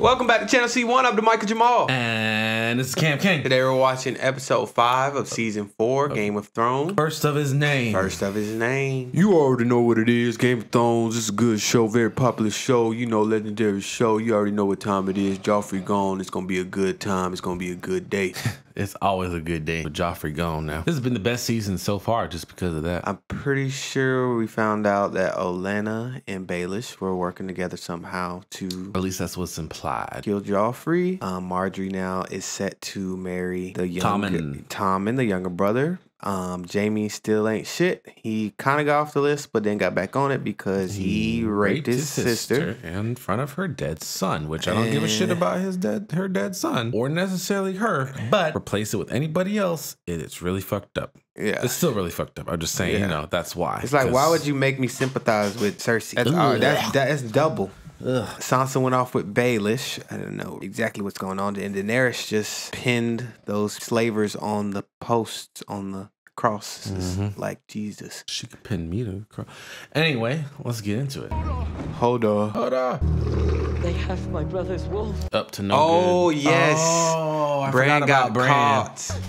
Welcome back to Channel See 1. I'm Demica Jamaal. And this is Cam King. Today we're watching episode five of season four, Game of Thrones. First of his name. First of his name. You already know what it is. Game of Thrones. It's a good show, very popular show. You know, legendary show. You already know what time it is. Joffrey gone. It's gonna be a good time. It's gonna be a good day. It's always a good day with Joffrey gone now. This has been the best season so far just because of that. I'm pretty sure we found out that Olenna and Baelish were working together somehow to Or at least that's what's implied. kill Joffrey. Um, Margaery now is set to marry the younger Tommen. Tommen, the younger brother. Um, Jaime still ain't shit. He kind of got off the list, but then got back on it because he, raped, his, sister. in front of her dead son, which I don't give a shit about his dead her dead son or necessarily her, but replace it with anybody else, it, it's really fucked up. Yeah. It's still really fucked up. I'm just saying, Yeah. you know, that's why. It's like, why would you make me sympathize with Cersei? That's, uh, that's, that's double. Sansa went off with Baelish. I don't know exactly what's going on. And Daenerys just pinned those slavers on the posts on the cross. Mm-hmm. Like Jesus. she could pin me to the cross. Anyway, let's get into it. Hold on. Hold on. They have my brother's wolf. Up to no Oh, good. yes. Oh, I Bran forgot got about Bran. caught.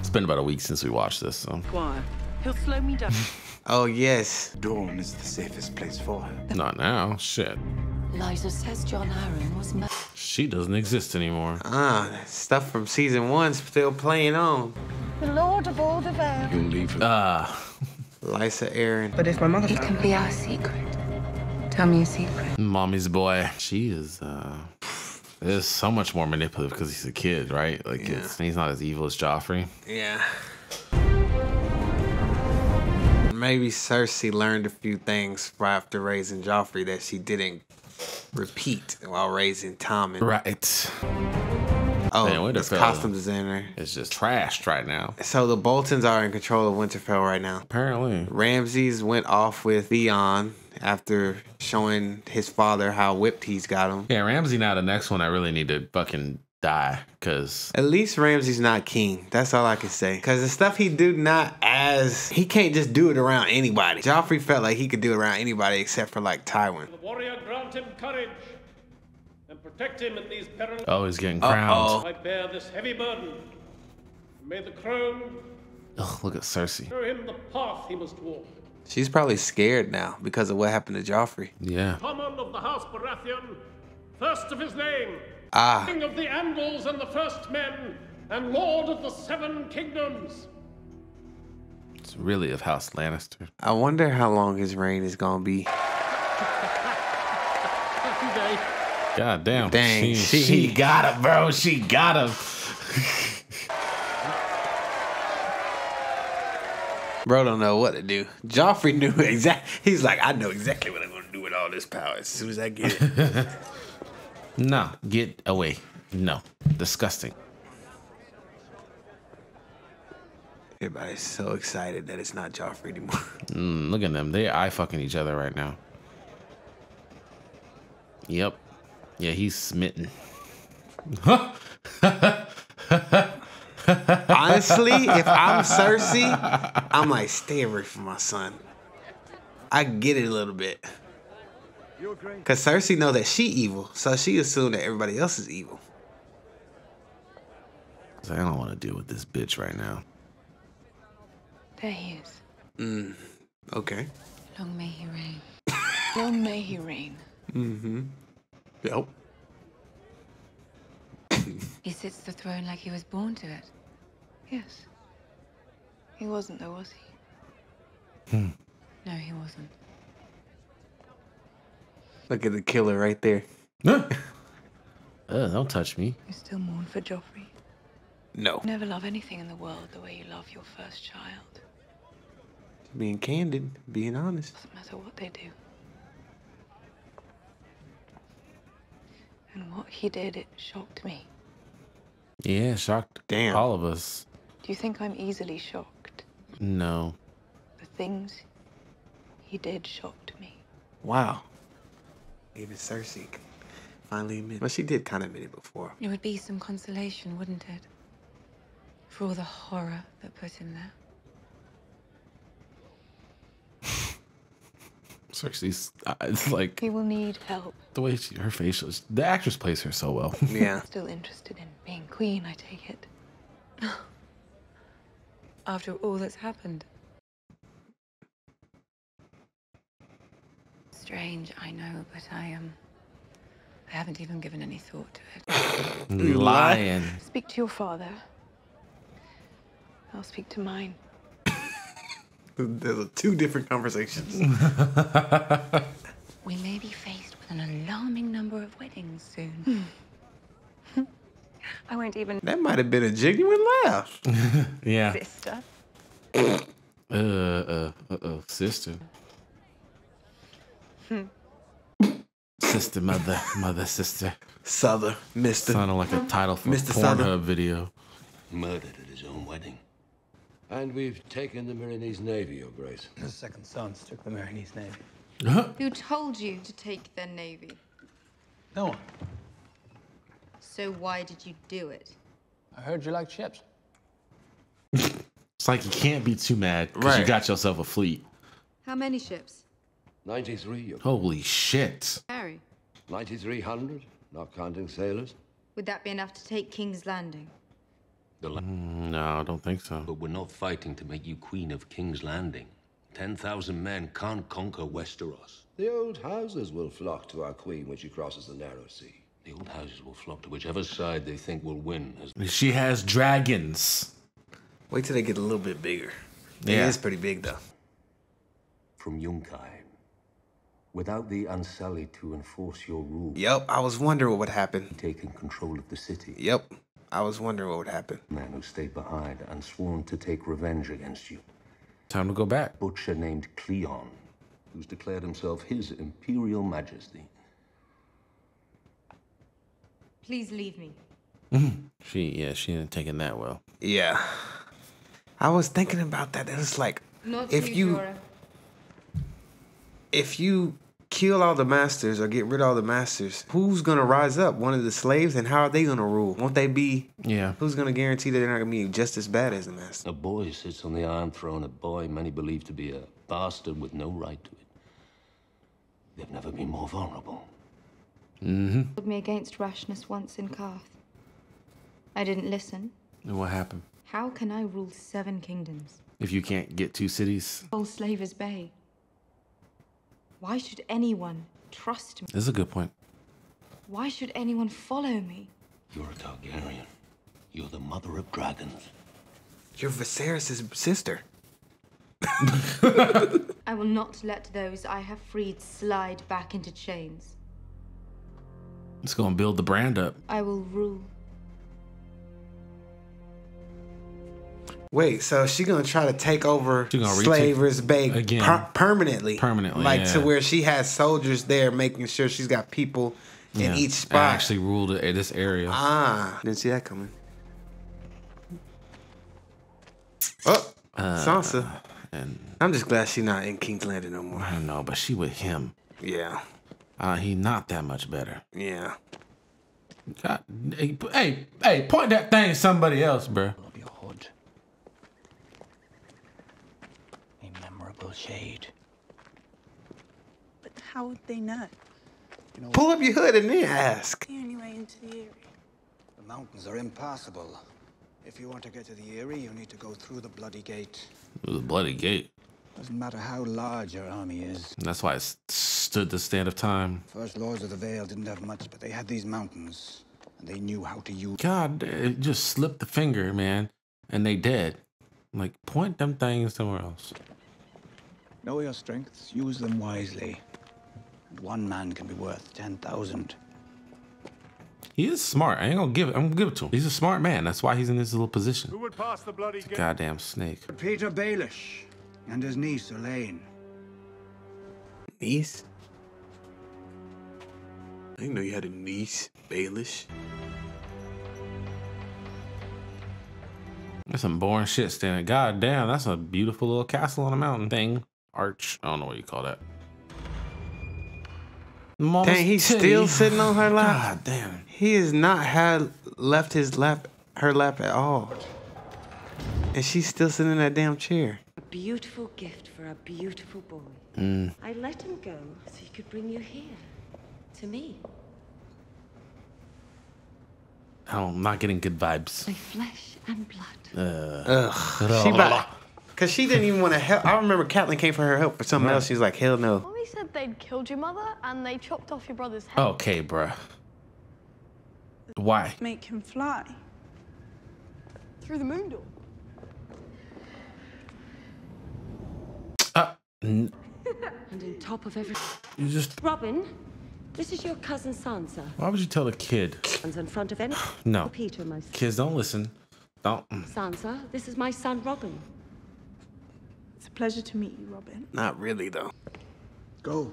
It's been about a week since we watched this, so Squire, he'll slow me down. Oh yes. Dawn is the safest place for her. not now. Shit. Lysa says Jon Arryn was murdered. She doesn't exist anymore. Ah, stuff from season one still playing on. The Lord of all the Vale. You'll leave her. Ah, Lysa Arryn. But if my mother It can be our secret. Tell me a secret. mommy's boy. She is. uh Is so much more manipulative because he's a kid, right? Like it's, he's not as evil as Joffrey. Yeah. Maybe Cersei learned a few things after raising Joffrey that she didn't repeat while raising Tommen. Right. Oh, Man, this costume designer. It's just trashed right now. So the Boltons are in control of Winterfell right now. Apparently. Ramsay went off with Theon after showing his father how whipped he's got him. Yeah, Ramsay now the next one I really need to fucking die because At least Ramsay's not king. That's all I can say. Because the stuff he do not as he can't just do it around anybody. Joffrey felt like he could do it around anybody except for like Tywin. The warrior grant him courage and protect him in these perilous. oh, he's getting crowned. Oh, I bear this heavy burden. May the crown Ugh, look at Cersei. show him the path he must walk. She's probably scared now because of what happened to Joffrey. Yeah. Tommen of the house Baratheon, first of his name, Ah, king of the Andals and the first men, and lord of the seven kingdoms. It's really of House Lannister. I wonder how long his reign is gonna be. God damn. Dang, She, she- she got him, bro. She got him. Bro don't know what to do. Joffrey knew exactly. He's like, I know exactly what I'm gonna do with all this power as soon as I get it. No, get away. No. Disgusting. Everybody's so excited that it's not Joffrey anymore. Mm, look at them. They eye fucking each other right now. Yep. Yeah, he's smitten. Honestly, if I'm Cersei, I'm like, stay away from my son. I get it a little bit. Cause Cersei know that she evil, so she assumed that everybody else is evil. 'Cause I don't want to deal with this bitch right now. There he is. Mm. Okay. Long may he reign. Long may he reign. Mm-hmm. Yep. He sits the throne like he was born to it. Yes. He wasn't, though, was he? Hmm. No, he wasn't. Look at the killer right there. Ugh, uh, don't touch me. You still mourn for Joffrey. No. Never love anything in the world the way you love your first child. Being candid, being honest. Doesn't matter what they do. And what he did, it shocked me. Yeah, shocked Damn. all of us. Do you think I'm easily shocked? No. The things he did shocked me. Wow. Even Cersei finally admit. Well, she did kind of admit it before. It would be some consolation, wouldn't it? For all the horror that put him there. Cersei's, uh, it's like He will need help. the way she, her facial, the actress plays her so well. Yeah. Still interested in being queen, I take it. After all that's happened. Strange, I know, but I um I haven't even given any thought to it. Lying. Speak to your father. I'll speak to mine. There's two different conversations. We may be faced with an alarming number of weddings soon. I won't even that might have been a genuine laugh. Yeah. sister. Uh, uh, uh, uh, sister. Sister, mother, mother, sister. Souther, Mister. Sounded like a title for a Mr. Southern. Pornhub video. Murdered at his own wedding. And we've taken the Meereenese Navy, Your Grace. His second sons took the Meereenese Navy. Who told you to take their navy? No one. So why did you do it? I heard you liked ships. It's like you can't be too mad because you got yourself a fleet. How many ships? 93, Holy shit. Harry, 9,300, not counting sailors. would that be enough to take King's Landing? The la- mm, No, I don't think so. but we're not fighting to make you Queen of King's Landing. 10,000 men can't conquer Westeros. The old houses will flock to our queen when she crosses the narrow sea. The old houses will flock to whichever side they think will win. As She has dragons. Wait till they get a little bit bigger. Yeah. It is pretty big though. from Yunkai. Without the Unsullied to enforce your rule, Yep, I was wondering what would happen. taking control of the city. Yep, I was wondering what would happen. Man who stayed behind and sworn to take revenge against you. Time to go back. Butcher named Cleon, who's declared himself his imperial majesty. Please leave me. Mm-hmm. She, yeah, she didn't take it that well. Yeah, I was thinking about that. and It's like Not if you, you Jorah. If you kill all the masters or get rid of all the masters, who's gonna rise up? One of the slaves, and how are they gonna rule? Won't they be? Yeah. Who's gonna guarantee that they're not gonna be just as bad as the master? A boy sits on the Iron Throne, a boy many believe to be a bastard with no right to it. They've never been more vulnerable. Mm. Told me against rashness once in Qarth. I didn't listen. And what happened? How can I rule seven kingdoms? If you can't get two cities, Whole Slaver's Bay. Why should anyone trust me? this is a good point. Why should anyone follow me? You're a Targaryen. You're the mother of dragons. You're Viserys' sister. I will not let those I have freed slide back into chains. It's gonna build the brand up. I will rule. Wait, so she gonna try to take over She gonna retake- Slaver's Bay again. per- permanently? Permanently, like to where she has soldiers there, making sure she's got people in Yeah. each And spot. actually ruled this area. ah, didn't see that coming. Oh, Sansa. and I'm just glad she's not in King's Landing no more. I don't know, but she with him. Yeah, Uh, he not that much better. yeah. God, hey, hey, hey, point that thing at somebody else, bruh. Of your hood. A memorable shade. But how would they know? Pull up your hood and then ask. The only way into the Eyrie. The mountains are impassable. If you want to get to the Eyrie, you need to go through the Bloody Gate. The bloody gate. Doesn't matter how large your army is. And that's why it stood the stand of time. First Lords of the Vale didn't have much, but they had these mountains, and they knew how to use. God, it just slipped the finger, man, and they dead. Like, point them things somewhere else. Know your strengths, use them wisely. And one man can be worth ten thousand. He is smart. I ain't gonna give it. I'm gonna give it to him. He's a smart man. That's why he's in this little position. Who would pass the bloody gate? Goddamn snake. Petyr Baelish and his niece Alayne. Niece? I didn't know you had a niece, Baelish. That's some boring shit standing. God damn, that's a beautiful little castle on a mountain thing. Arch. I don't know what you call that. Mama's Dang, he's titty. still sitting on her lap. God damn. He has not had left his lap, her lap at all, and she's still sitting in that damn chair. A beautiful gift for a beautiful boy. Mm. I let him go so he could bring you here. To me. Oh, I'm not getting good vibes. My flesh and blood. Uh, Ugh. She about, Cause she didn't even want to help. I remember Catelyn came for her help for something else. She's like, hell no. Mommy said they'd killed your mother and they chopped off your brother's head. Okay, bruh. Why? Make him fly. Through the moon door. Uh, and on top of everything. you just. Robin, this is your cousin Sansa. Why would you tell a kid? And in front of any. No. Petyr, my son. Kids don't listen. Don't. Sansa, this is my son Robin. It's a pleasure to meet you, Robin. Not really though. Go.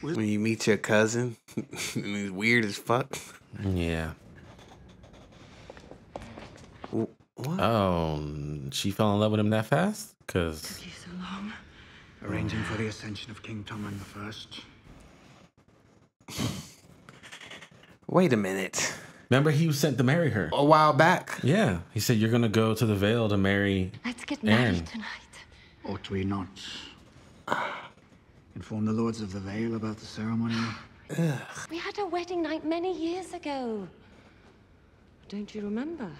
When you meet your cousin, and he's weird as fuck. Yeah. What? Oh, she fell in love with him that fast? Cause so long. Arranging for the ascension of King Tommen the First. Wait a minute. remember he was sent to marry her. A while back. Yeah, he said you're gonna go to the Vale to marry. Let's get Aaron. married tonight. Ought we not inform the Lords of the Vale about the ceremony? Ugh. We had a wedding night many years ago. Don't you remember?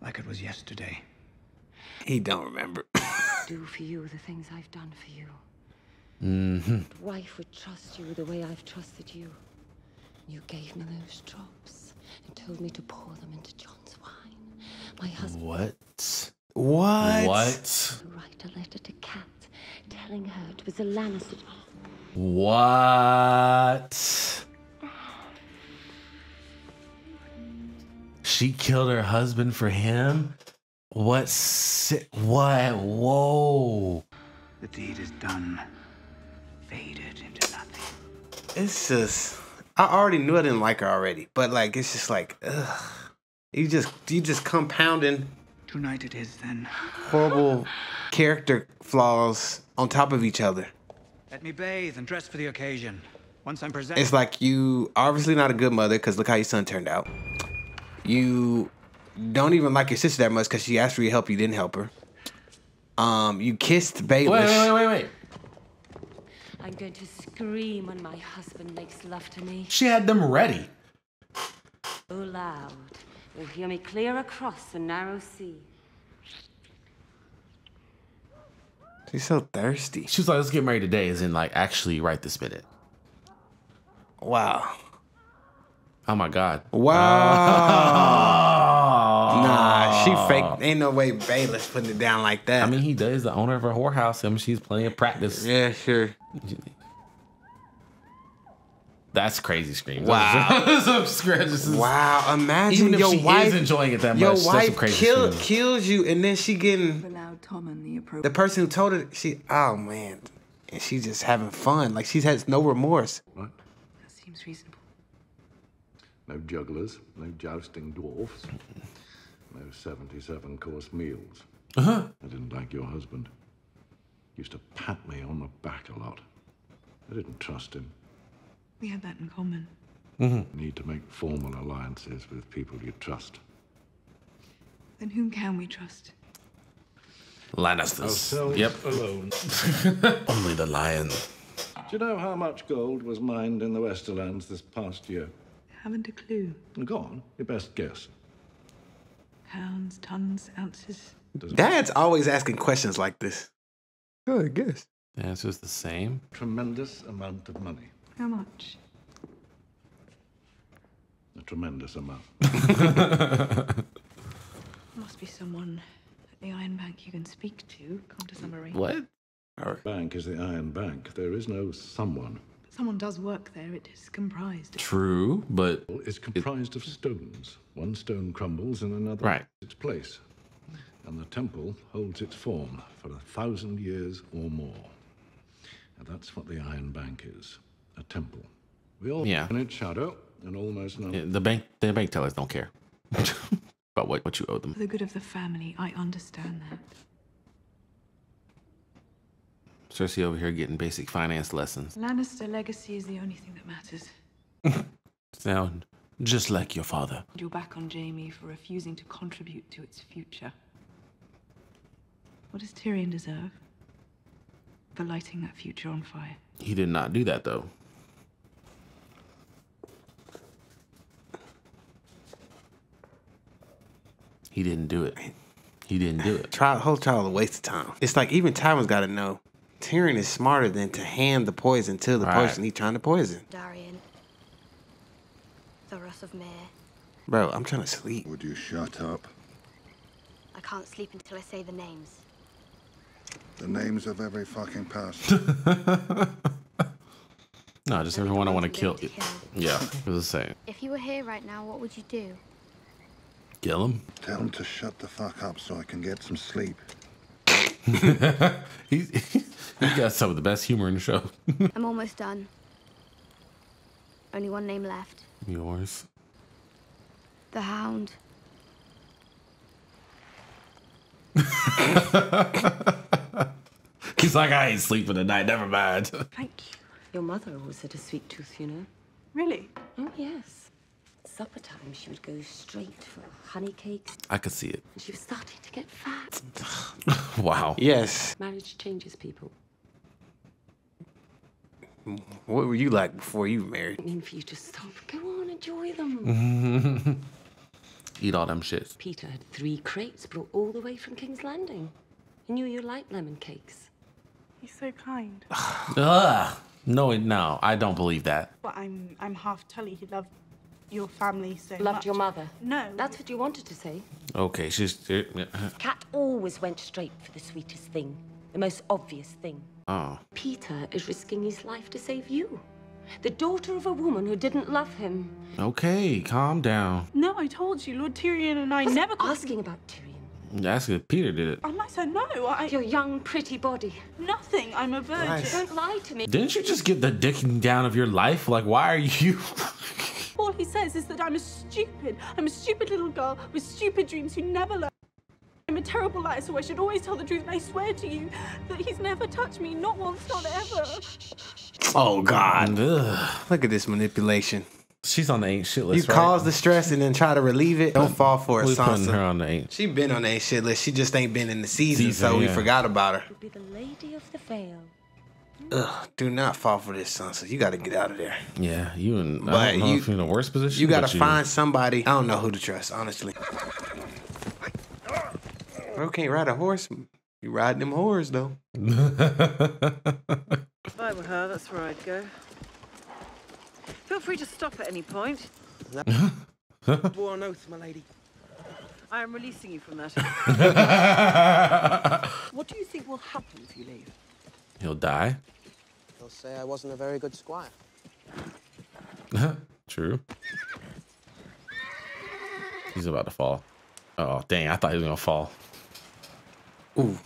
Like it was yesterday. He don't remember. Do for you the things I've done for you. Mm-hmm. Wife would trust you the way I've trusted you. You gave me those drops and told me to pour them into Jon's wine. My husband What? What? What? write a letter to Cat telling her it was a Lannister. What? She killed her husband for him? What? Si- what? Whoa. The deed is done. Faded into nothing. It's just I already knew I didn't like her already, but like it's just like ugh. You just you just compounding Tonight it is then. horrible character flaws on top of each other. Let me bathe and dress for the occasion. Once I'm presented. It's like you obviously not a good mother because look how your son turned out. You don't even like your sister that much because she asked for your help, you didn't help her. Um, you kissed Baelish. Wait, wait, wait, wait, wait. I'm going to scream when my husband makes love to me. She had them ready. So loud. You'll hear me clear across the narrow sea. She's so thirsty. She was like, let's get married today, as in, like, actually right this minute. Wow. Oh my God. Wow. Nah, she fake. Ain't no way Baelish putting it down like that. I mean, he does. The owner of her whorehouse. I mean, she's plenty of practice. yeah, sure. That's crazy scream. Wow. That's some scratches. Wow, imagine Even if your she wife is enjoying it that your much, that's some wife crazy kill, kills you, and then she getting Tom and the appropriate. the person who told her. She, oh man, and she's just having fun. Like she has no remorse. What? That seems reasonable. No jugglers, no jousting dwarfs, no 77 course meals. Uh-huh. I didn't like your husband. Used to pat me on the back a lot. I didn't trust him. We had that in common. Mm-hmm. Need to make formal alliances with people you trust. Then whom can we trust? Lannisters. Ourselves Yep. alone. Only the lion. Do you know how much gold was mined in the Westerlands this past year? Haven't a clue. Go on, your best guess. Pounds, tons, ounces. Dad's always asking questions like this. Good guess. The answer's the same. Tremendous amount of money. How much? A tremendous amount. Must be someone at the Iron Bank you can speak to. Come to some What? Our Bank is the Iron Bank. There is no someone. Someone does work there. It is comprised. True, but It's comprised of stones. One stone crumbles and another Right. takes its place. And the temple holds its form for a thousand years or more. And that's what the Iron Bank is a temple. We all Yeah. in its shadow and almost know. Yeah, the bank the bank tellers don't care about what, what you owe them. For the good of the family, I understand that. Cersei over here getting basic finance lessons. Lannister legacy is the only thing that matters. Sound just like your father. You're back on Jaime for refusing to contribute to its future. What does Tyrion deserve? For lighting that future on fire. He did not do that though. He didn't do it. He didn't do it. Trial, whole trial a waste of time. It's like even Tywin's got to know. Tyrion is smarter than to hand the poison to the Right. person he's trying to poison. Darian. Thoros of Myr. Bro, I'm trying to sleep. Would you shut up? I can't sleep until I say the names. The names of every fucking person. No, just everyone I want to kill. Yeah, it was the same. If you were here right now, what would you do? Kill him. Tell him to shut the fuck up so I can get some sleep. He's he got some of the best humor in the show. I'm almost done. Only one name left. Yours. The Hound. He's like, I ain't sleeping tonight. Never mind. Thank you. Your mother always had a sweet tooth, you know. Really? Oh, yes. Supper time, she would go straight for honey cakes. I could see it. And she was starting to get fat. Wow. Yes. Marriage changes people. What were you like before you were married? I mean for you to stop. Go on, enjoy them. Eat all them shits. Petyr had three crates brought all the way from King's Landing. He knew you liked lemon cakes. He's so kind. Ugh. No, no, I don't believe that. But I'm I'm half Tully. He loved your family so Loved much. your mother. No. That's what you wanted to say. Okay, she's. Uh, uh, uh, Cat always went straight for the sweetest thing, the most obvious thing. Oh. Petyr is risking his life to save you. The daughter of a woman who didn't love him. Okay, calm down. No, I told you, Lord Tyrion and I never got asking about Tyrion. That's if Petyr did it. I might say no. I Your young, pretty body. nothing. I'm a virgin. Nice. Don't lie to me. Didn't you just get the dicking down of your life? Like, why are you? All he says is that I'm a stupid. I'm a stupid little girl with stupid dreams who never learn. I'm a terrible liar, so I should always tell the truth. And I swear to you that he's never touched me, not once, not ever. Oh God! Ugh. Look at this manipulation. She's on the ain't shit list. You right? cause the stress and then try to relieve it. Don't fall for it, We putting her on the ain't. She been on the ain't shit list. She just ain't been in the season, Season, so we yeah. forgot about her. Be the lady of the Vale. Ugh, do not fall for this, Sansa. You got to get out of there. Yeah, you and I But don't know you- if you're in the worst position. You got to find somebody. I don't know who to trust, honestly. Bro can't ride a horse. You ride them whores though. If I were her, that's where I'd go. Feel free to stop at any point. War on oath, my lady. I am releasing you from that. what do you think will happen if you leave? He'll die. They'll say I wasn't a very good squire. Uh-huh. True. He's about to fall. Oh dang! I thought he was gonna fall. Ooh,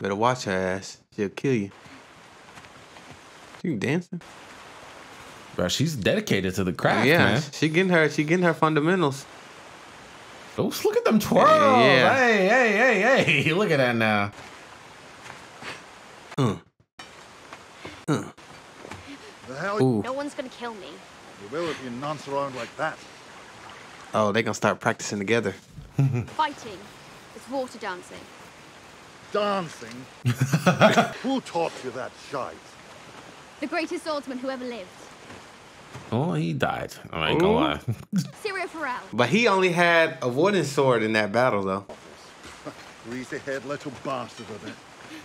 better watch her ass. She'll kill you. She dancing. Bro, she's dedicated to the craft, yeah, man. she getting her. She getting her fundamentals. Oh, look at them twirls! Yeah. Hey, hey, hey, hey! Look at that now. Mm. The hell Ooh. No one's gonna kill me. you will if you nonce around like that. Oh, they're gonna start practicing together. Fighting. It's water dancing. Dancing? Who taught you that shite? The greatest swordsman who ever lived. Oh, he died. I ain't gonna lie. Syrio Forel. But he only had a wooden sword in that battle, though. Greasy head little bastard of it.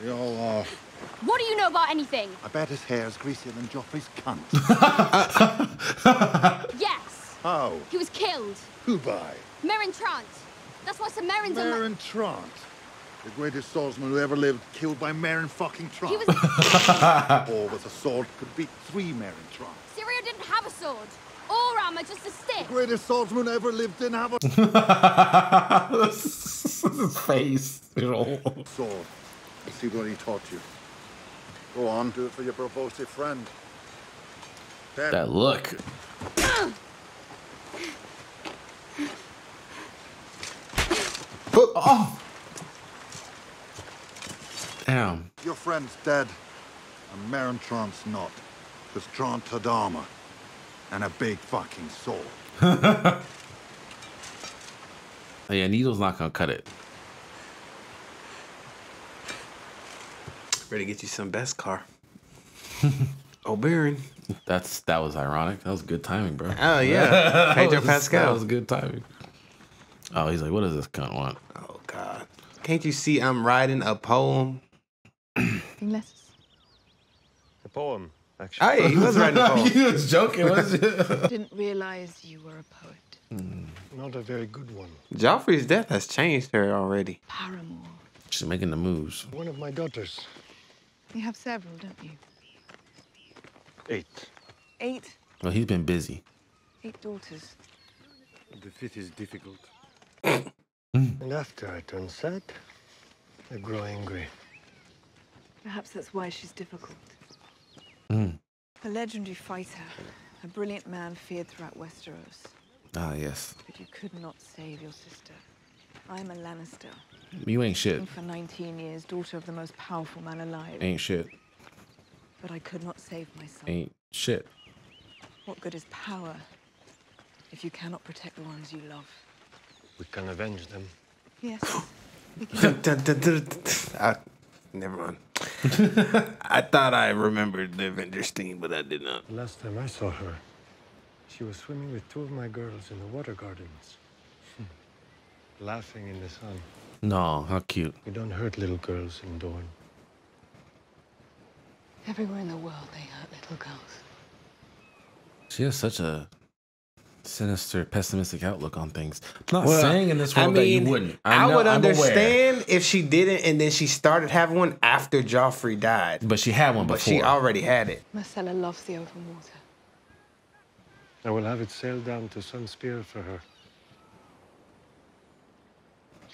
They all are. What do you know about anything? I bet his hair's greasier than Joffrey's cunt. Yes. How? He was killed. Who by? Meryn Trant. That's why Sir Meryn's a ma- Trant. The greatest swordsman who ever lived, killed by Meryn fucking Trant. He was- or with a sword could beat three Meryn Trant. Syrio didn't have a sword. Or armor, just a stick. The greatest swordsman ever lived didn't have a His face. sword. Let's see what he taught you. Go on, do it for your provosive friend. There. That look. Oh. Damn. Your friend's dead, and Meryn Trant's not. Because Trant had armor and a big fucking sword. Oh, yeah, needle's not gonna cut it. Ready to get you some best car. Oberyn. That's that was ironic. That was good timing, bro. Oh yeah, That Pedro Pascal. That was good timing. Oh, he's like, what does this cunt want? Oh God, can't you see I'm writing a poem? Letters. A poem, actually. Hey, he was writing a poem. he was joking, was he? Didn't realize you were a poet. Hmm. Not a very good one. Joffrey's death has changed her already. Paramore. She's making the moves. One of my daughters. You have several, don't you? Eight. Eight. Well, he's been busy. Eight daughters. The fifth is difficult. and after I turn sad, I grow angry. Perhaps that's why she's difficult. Mm. A legendary fighter, a brilliant man feared throughout Westeros. Ah, yes. But you could not save your sister. I'm a Lannister. You ain't shit. For 19 years, daughter of the most powerful man alive. Ain't shit. But I could not save myself. Ain't shit. What good is power if you cannot protect the ones you love? We can avenge them. Yes. I, never mind. I thought I remembered the Avengers theme, but I did not. The last time I saw her, she was swimming with two of my girls in the water gardens. Laughing in the sun. No, how cute. You don't hurt little girls in Dorne. Everywhere in the world, they hurt little girls. She has such a sinister, pessimistic outlook on things. I'm not Well, saying in this I world that mean, you wouldn't. I, I, know, would I'm aware. understand if she didn't, and then she started having one after Joffrey died. But she had one before. But she already had it. Myrcella loves the open water. I will have it sailed down to Sunspear for her.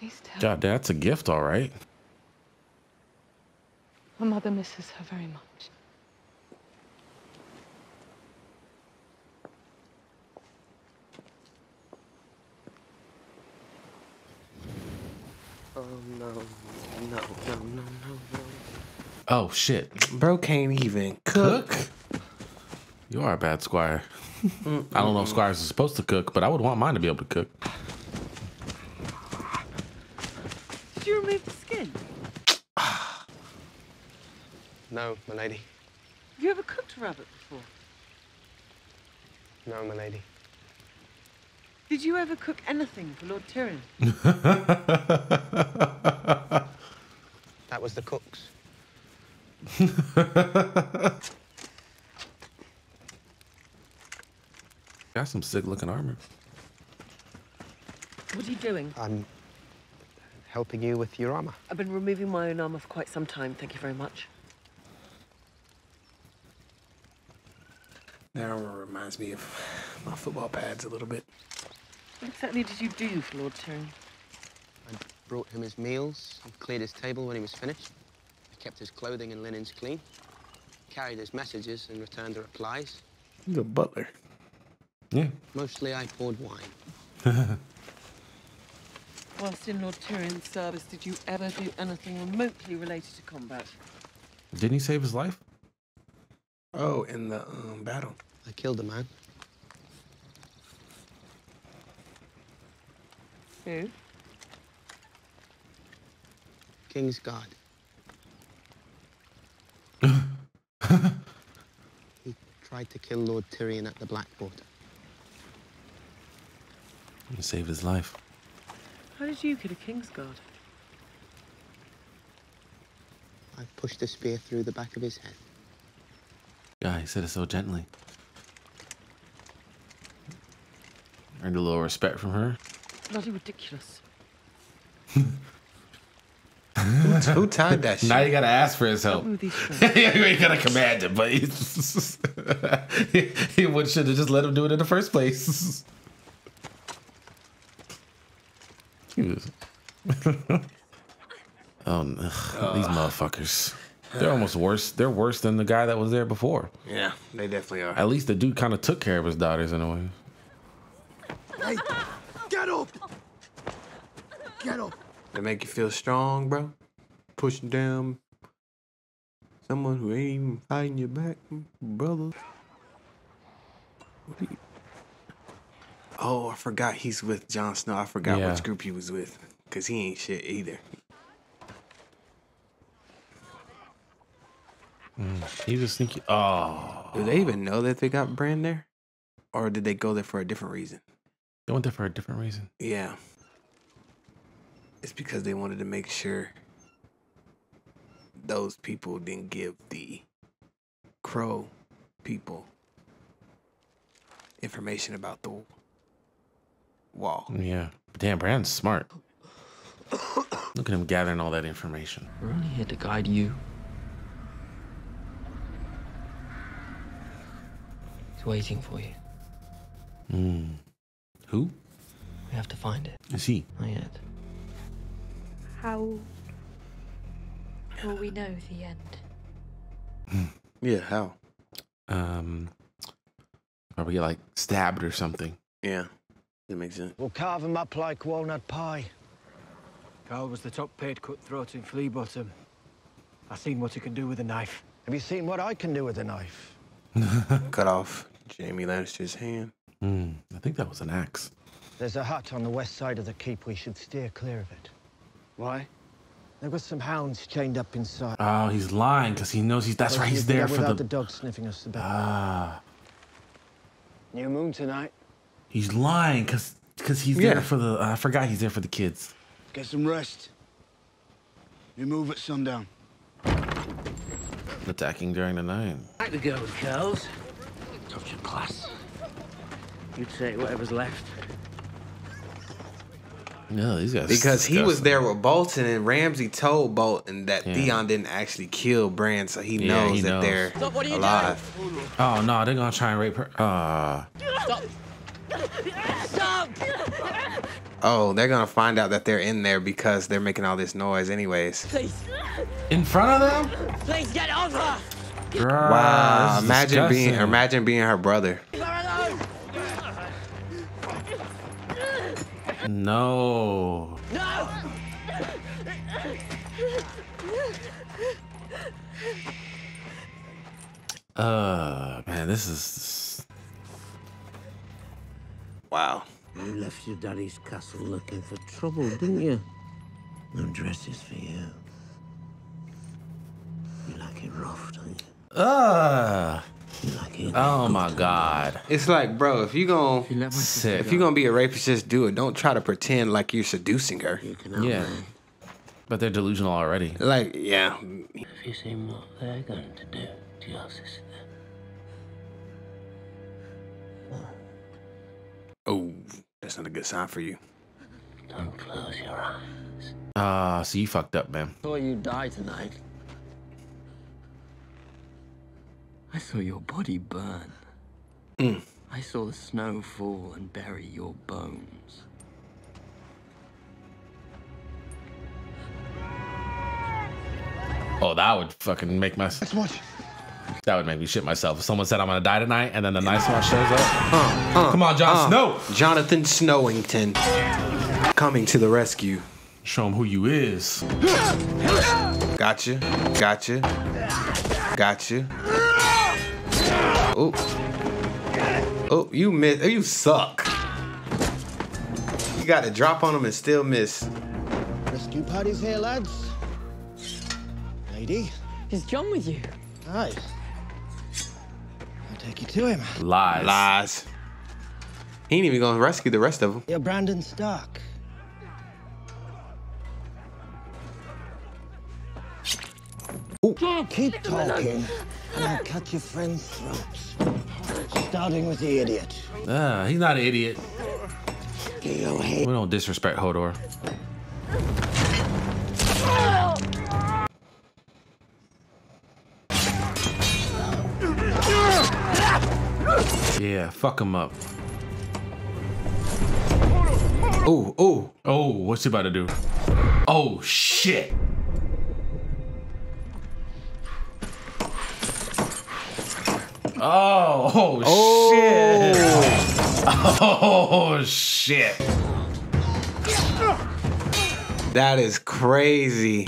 Please tell. God, that's a gift, all right. My mother misses her very much. Oh no, no, no, no, no, no. Oh shit, bro can't even cook. You are a bad squire. I don't know if squires are supposed to cook, but I would want mine to be able to cook. Did you remove the skin? No, my lady. Have you ever cooked a rabbit before? No, my lady. Did you ever cook anything for Lord Tyrion? That was the cooks. Got some sick looking armor. What are you doing? I'm helping you with your armor. I've been removing my own armor for quite some time. Thank you very much. That armor reminds me of my football pads a little bit. What exactly did you do for Lord Tyrion? I brought him his meals and cleared his table when he was finished. I kept his clothing and linens clean. Carried his messages and returned the replies. He's a butler. Yeah. Mostly I poured wine. Whilst in Lord Tyrion's service, did you ever do anything remotely related to combat? Didn't he save his life? Oh, in the um, battle. I killed a man. Who? King's guard. he tried to kill Lord Tyrion at the Blackwater. He saved his life. How did you kill a Kingsguard? I pushed a spear through the back of his head. Yeah, he said it so gently. Earned a little respect from her. Bloody ridiculous. Who tied that shit? Now you gotta ask for his help. Help me with these yeah, you ain't gonna command him, but he's, he, he should have just let him do it in the first place. He was- oh, no. these motherfuckers. They're almost worse. They're worse than the guy that was there before. Yeah, they definitely are. At least the dude kind of took care of his daughters in a way. Hey, get up! Get up! They make you feel strong, bro. Pushing down someone who ain't even fighting your back, brother. What do you- Oh, I forgot he's with Jon Snow. I forgot Yeah. which group he was with, cause he ain't shit either. Mm, he was thinking, Oh, Do they even know that they got Bran there, or did they go there for a different reason? they went there for a different reason. Yeah. It's because they wanted to make sure those people didn't give the crow people information about the wall. Yeah. Damn, Bran's smart. Look at him gathering all that information. We're only here to guide you. He's waiting for you. Hmm. Who? We have to find it. Is he? Not yet. How will we know the end? Yeah, how? Um, probably get like stabbed or something. Yeah, that makes sense. We'll carve him up like walnut pie. Karl was the top paid cutthroat in Flea Bottom. I seen what he can do with a knife. Have you seen what I can do with a knife? Cut off Jaime Lannister's hand. Hmm. I think that was an axe. There's a hut on the west side of the keep. We should steer clear of it. Why? There were some hounds chained up inside. Oh, he's lying because he knows he's. That's Well, right. He's sniffing there up for without the. the dog sniffing us the better. Ah, New moon tonight. He's lying because because he's Yeah. there for the. I forgot he's there for the kids. Get some rest. You move at sundown. Attacking during the night. Back to go, girls. Touch of class. You'd take whatever's left. No, these guys. Because he was there with Bolton, and Ramsay told Bolton that Yeah. Theon didn't actually kill Bran, so he Yeah, knows he that knows. they're Stop, what are you alive. Oh no, they're gonna try and rape her. Ah. Stop! Stop! Oh, they're gonna find out that they're in there because they're making all this noise, anyways. Please. In front of them? Please get over! wow! this is Imagine being, imagine being her brother. No. No! Uh, man, this is. Wow. You left your daddy's castle looking for trouble, didn't you? No dresses for you. You like it rough, don't you? Uh. You like it. Oh my God. It's like, bro, if you gonna Sick. if you gonna be a rapist, just do it. Don't try to pretend like you're seducing her. You Yeah. But they're delusional already. Like, yeah. Have you seen what they're going to do to your sister? Oh, that's not a good sign for you. Don't close your eyes. Ah, so you fucked up, man. I Saw you die tonight. I saw your body burn. Mm. I saw the snow fall and bury your bones. Oh, that would fucking make my. That would make me shit myself. If someone said I'm gonna die tonight and then the nice one shows up. Come on, Jon Uh, Snow. Jonathan Snowington coming to the rescue. Show him who you is. Gotcha. Gotcha. Gotcha. Oh. Oh, you miss. Oh, you suck. You got to drop on him and still miss. Rescue party's here, lads. Lady. Is Jon with you? Aye. I'll take you to him. Lies. Lies. He ain't even gonna rescue the rest of them. You're Brandon Stark. Keep talking, and I'll cut your friend's throats. Starting with the idiot. Ah, he's not an idiot. We don't disrespect Hodor. Yeah, fuck him up. Oh, oh. Oh, what's he about to do? Oh, shit. Oh, oh, oh. shit. Oh, shit. That is crazy.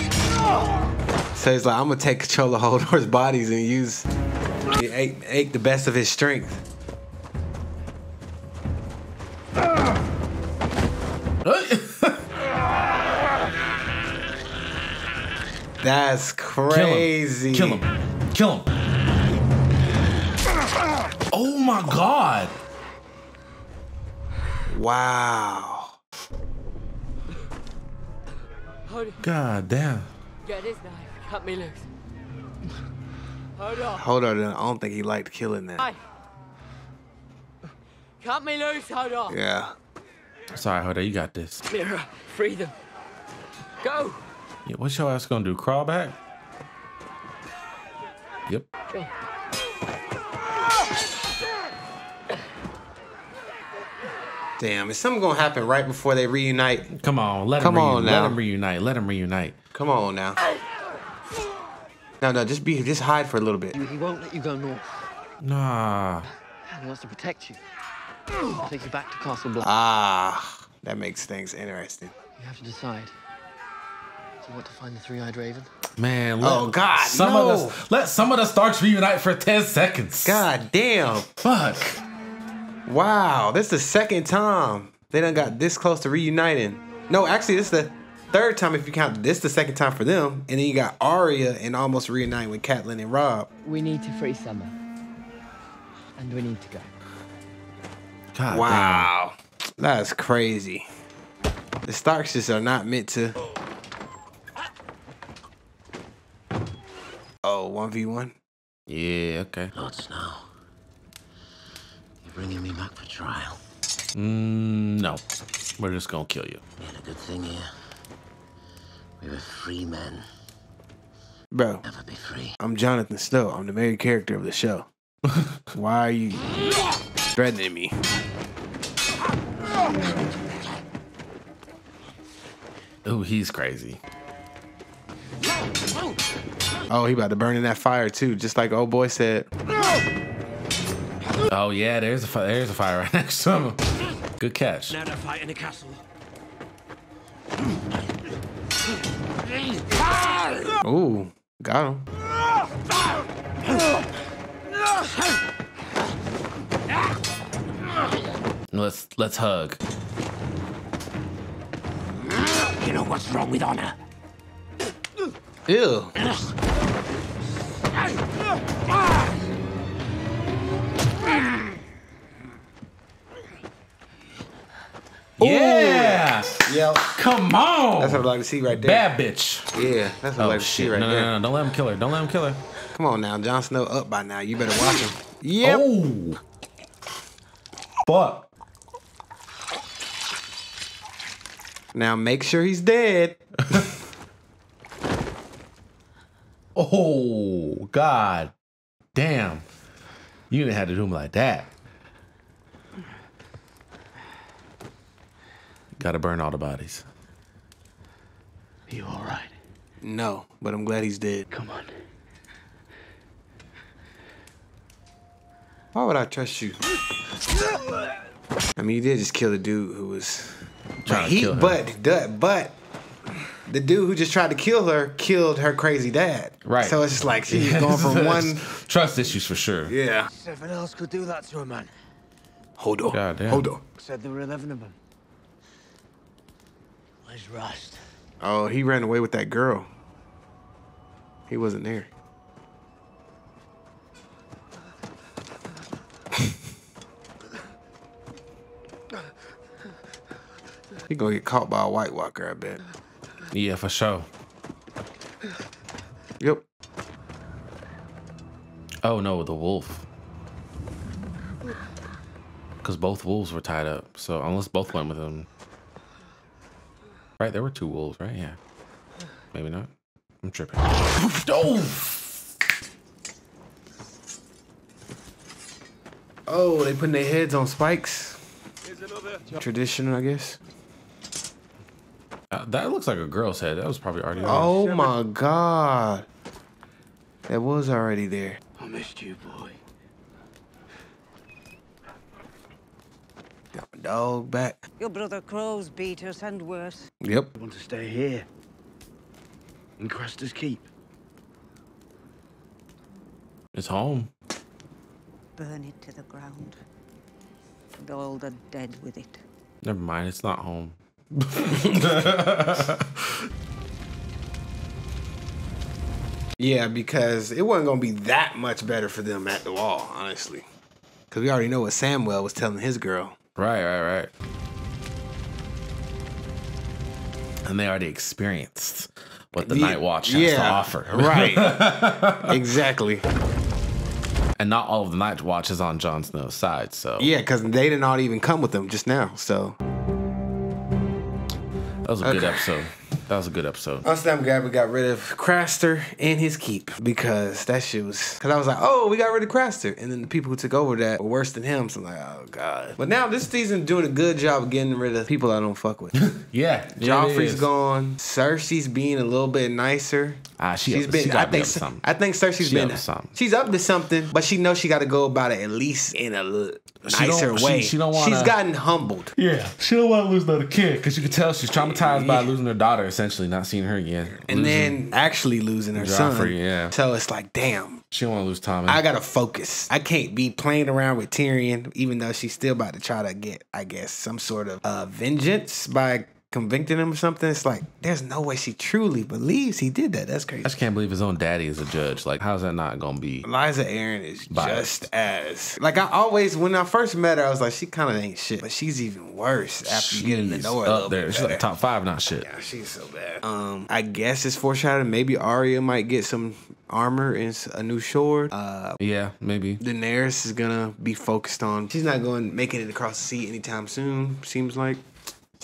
So he's like, I'm gonna take control of Hodor's bodies and use ache, ache the best of his strength. That's crazy. Kill him. Kill him. Oh my god. Wow. God damn. Get this knife. Cut me loose. Hold on. Hold on, I don't think he liked killing that. Cut me loose. Hold on. Yeah. Sorry, Hodor, you got this. Meera, free them. Go. Yeah, what's your ass gonna do? Crawl back? Yep. Damn, is something gonna happen right before they reunite? Come on, let Come him on reunite. now. Let him reunite. Let him reunite. Come on now. No, no, just be, just hide for a little bit. He won't let you go north. Nah. He wants to protect you. He'll take you back to Castle Black. Ah, that makes things interesting. You have to decide. Do you want to find the three-eyed raven? Man, let, Oh, God, some no. of the let some of the Starks reunite for 10 seconds. God damn. Fuck. Wow, this is the second time they done got this close to reuniting. No, actually, this is the third time if you count this the second time for them. And then you got Arya and almost reuniting with Catelyn and Robb. We need to free Summer. And we need to go. God wow. That's crazy. The Starks just are not meant to. Oh, 1v1? Yeah, okay. Lord Snow. You're bringing me back for trial. Mm, no. We're just gonna kill you. We had a good thing here. We were free men. Bro, Never be free. I'm Jonathan Snow. I'm the main character of the show. Why are you threatening me? Ooh, he's crazy. Oh, he about to burn in that fire too, just like old boy said. Oh yeah, there's a fi- there's a fire right next to him. Good catch. Now to fight in the castle. Ooh, got him. Let's let's hug. You know what's wrong with honor? Ew. Yeah. Yeah. Come on. That's what I like to see right there. Bad bitch. Yeah, that's what I Oh like to oh, see shit! right no, there. no, no, no! Don't let him kill her. Don't let him kill her. Come on now, Jon Snow up by now. You better watch him. Yep. Oh. Fuck. Now make sure he's dead. Oh God. Damn. You didn't have to do him like that. Gotta burn all the bodies. You all right? No, but I'm glad he's dead. Come on. Why would I trust you? I mean, you did just kill the dude who was Trying to he, kill her. but but but the dude who just tried to kill her killed her crazy dad. Right. So it's just like she's going from one. trust issues for sure. Yeah. Seven else could do that to a man. Hold on. God damn. Hold on. Said there were eleven of them. Where's Rast? Oh, he ran away with that girl. He wasn't there. He gonna get caught by a White Walker, I bet. Yeah, for sure. Yep. Oh no, the wolf. Because both wolves were tied up. So unless both went with him. Right, there were two wolves, right? Yeah. Maybe not. I'm tripping. oh! Oh, they putting their heads on spikes. Traditional, I guess. Uh, that looks like a girl's head. That was probably already there. Oh my god. That was already there. I missed you, boy. Got my dog back. Your brother Crows beat us and worse. Yep. I want to stay here. In Craster's Keep. It's home. Burn it to the ground. And all the dead with it. Never mind, it's not home. Yeah, because it wasn't gonna be that much better for them at the wall, honestly. Because we already know what Samuel was telling his girl. Right, right, right. And they already experienced what the Yeah, Night Watch has to offer. right. exactly. And not all of the Night Watch is on Jon Snow's side, so Yeah, because they did not even come with him just now. So that was a good episode. That was a good episode. I'm glad we got rid of Craster and his keep because that shit was. Because I was like, oh, we got rid of Craster. And then the people who took over that were worse than him. So I'm like, oh, God. But now this season doing a good job of getting rid of people I don't fuck with. Yeah, Joffrey's gone. Cersei's being a little bit nicer. Ah, she she's up- been. she I gotta be think. up to something. I think Cersei's She been. up to something. She's up to something, but she knows she got to go about it at least in a She nicer don't- she- way. she don't wanna- She's gotten humbled. Yeah, she don't want to lose another kid because you can tell she's traumatized by losing her daughter, essentially not seeing her again, And Losing then actually losing her son. Joffrey, yeah. So it's like, damn. She don't want to lose Tommen. I gotta focus. I can't be playing around with Tyrion, even though she's still about to try to get, I guess, some sort of uh, vengeance by convicting him or something. It's like there's no way she truly believes he did that. That's crazy. I just can't believe his own daddy is a judge. Like, how's that not gonna be? Lysa Arryn is Biased. just as like I always when I first met her, I was like, she kind of ain't shit, but she's even worse after you get in the She's know her up there. She's like top five, not shit. Yeah, she's so bad. Um, I guess it's foreshadowing. Maybe Arya might get some armor and a new sword. Uh, Yeah, maybe. Daenerys is gonna be focused on. She's not going making it across the sea anytime soon. Seems like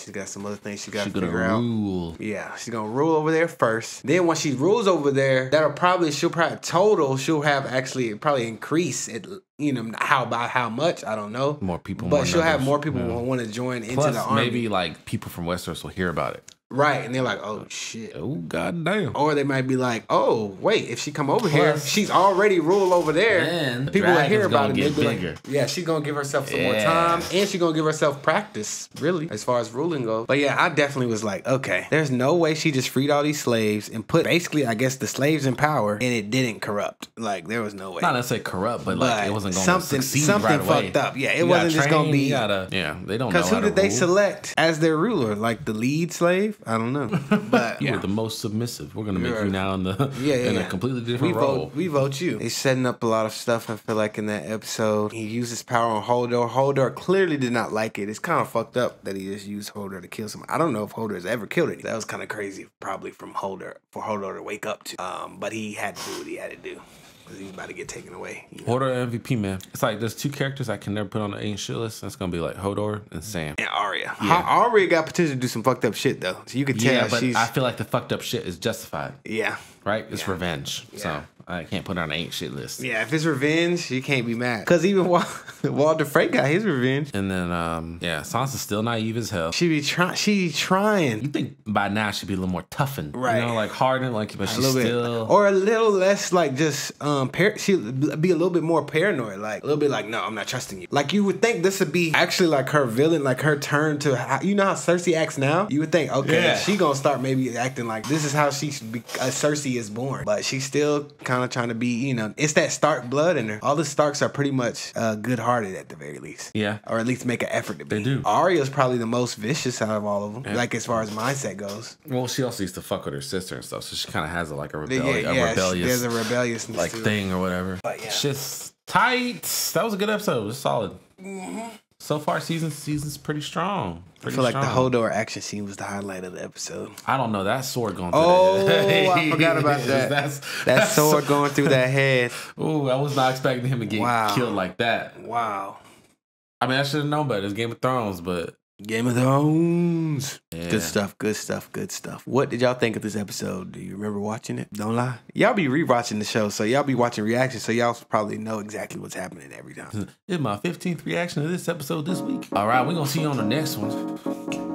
she's got some other things she got to gonna figure out. rule. Yeah, she's gonna rule over there first. Then once she rules over there, that'll probably she'll probably total she'll have actually probably increase it. You know how by how much I don't know. More people, but more she'll have more people Yeah. who want to join into Plus, the army. maybe like people from Westeros will hear about it. Right, and they're like, "Oh shit!" Oh goddamn! Or they might be like, "Oh wait, if she come over here, she's already ruled over there." The people will hear about it. get They'll like, "Yeah, she's gonna give herself some more time, and she's gonna give herself practice, really, as far as ruling goes." But yeah, I definitely was like, "Okay, there's no way she just freed all these slaves and put basically, I guess, the slaves in power, and it didn't corrupt. Like there was no way." Not necessarily corrupt, but like it wasn't going something, something right away. fucked up. Yeah, it You wasn't just gonna be. Gotta, yeah, they don't know. Because who did they rule. select as their ruler? Like the lead slave? I don't know. But You were the most submissive. We're gonna make You're- you now in the Yeah, yeah, in yeah. a completely we different role. vote. We vote you. They setting up a lot of stuff. I feel like in that episode, he used his power on Hodor. Hodor clearly did not like it. It's kind of fucked up that he just used Hodor to kill someone. I don't know if Hodor has ever killed anyone. That was kind of crazy, probably from Holder for Hodor to wake up to. Um, but he had to do what he had to do because he about to get taken away. Hodor MVP man. It's like there's two characters I can never put on the ain't shit list. That's gonna be like Hodor and Sam. And Arya. Yeah. Arya got potential to do some fucked up shit though. So you could tell Yeah, but she's I feel like the fucked up shit is justified. yeah. Right? It's revenge. So I can't put on an ain't shit list. Yeah, if it's revenge, you can't be mad. Cause even Wal- Walder Frey got his revenge. And then um yeah, Sansa's still naive as hell. She be trying. She be trying. You think by now she'd be a little more toughened, Right. You know, like hardened, like but a she's little still. bit, or a little less like just um. Par- she be a little bit more paranoid, like a little bit like, no, I'm not trusting you. Like you would think this would be actually like her villain, like her turn to how, you know how Cersei acts now. You would think, okay, Yeah. she gonna start maybe acting like this is how she should be. Uh, Cersei is born, but she's still kind of trying to be, you know, it's that Stark blood in her. All the Starks are pretty much uh, good-hearted at the very least. Yeah. Or at least make an effort to be. They do. Arya's probably the most vicious out of all of them, Yeah. like as far as mindset goes. Well, she also used to fuck with her sister and stuff, so she kind of has a, like a, Yeah, yeah, a she- rebellious, there's a rebelliousness like to it. thing or whatever. But yeah. Shit's tight. That was a good episode. It was solid. So far, season season's pretty strong. Mm-hmm. I Pretty feel like the. Hodor action scene was the highlight of the episode. I don't know that sword going. Through Oh, that. I forgot about that. That's, that that's sword going through that head. Ooh, I was not expecting him to get Wow. killed like that. Wow. I mean, I should have known better. It's Game of Thrones, but Game of Thrones. Yeah. Good stuff, good stuff, good stuff. What did y'all think of this episode? Do you remember watching it? Don't lie. Y'all be rewatching the show, so y'all be watching reactions, so y'all probably know exactly what's happening every time. it's my 15th reaction to this episode this week. All right, we're going to see you on the next one.